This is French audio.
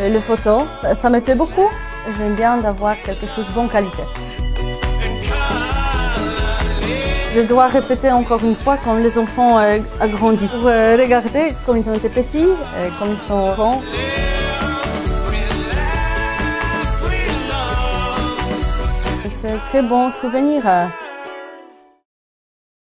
Euh, le photo, ça me plaît beaucoup. J'aime bien d'avoir quelque chose de bonne qualité. Je dois répéter encore une fois quand les enfants euh, ont grandi. Pour euh, regarder comme ils ont été petits, et comme ils sont grands. C'est un très bon souvenir.